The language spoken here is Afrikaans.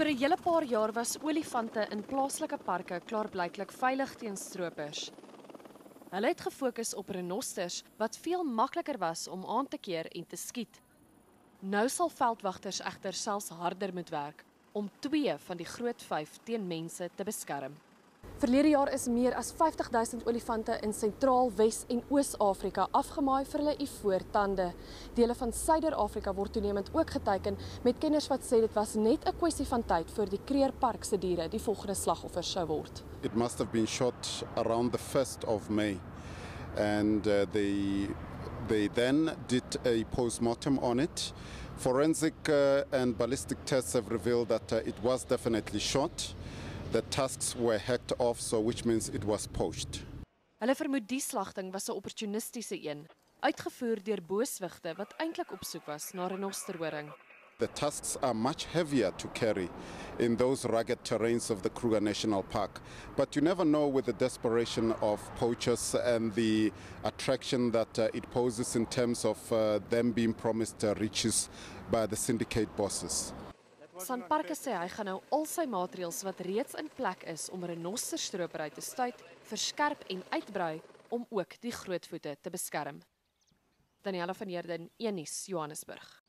Vir 'n hele paar jaar was olifante in plaaslike parke klaarblyklik veilig teen stroopers. Hulle het gefokus op renosters wat veel makliker was om aan te keer en te skiet. Nou sal veldwagters egter selfs harder moet werk om twee van die groot 5 teen mense te beskerm. Verlede jaar is meer as 50000 olifante in Sentraal, Wes en Oos-Afrika afgemaai vir hulle ivoortande. Dele van Suider-Afrika word toenemend ook geteken met kenners wat sê dit was net 'n kwessie van tyd voor die Kreerpark se diere die volgende slagoffers sou word. It must have been shot around the 1st of May and uh, they they then did a post-mortem on it. Forensic uh, and ballistic tests have revealed that uh, it was definitely shot. The tusks were hacked off, so which means it was poached. Hulle vermoed die slagting was 'n opportunistiese een, uitgevoer deur booswigte wat eintlik op soek was na renosterhoring. The tusks are much heavier to carry in those rugged terrains of the Kruger National Park. But you never know with the desperation of poachers and the attraction that uh, it poses in terms of uh, them being promised uh, riches by the syndicate bosses. Sanparks sê hy gaan nou al sy maatreëls wat reeds in plek is om renosterstropery te stuit, verskerp en uitbrei om ook die grootvoete te beskerm. Daniela van Heerden, Enis, Johannesburg.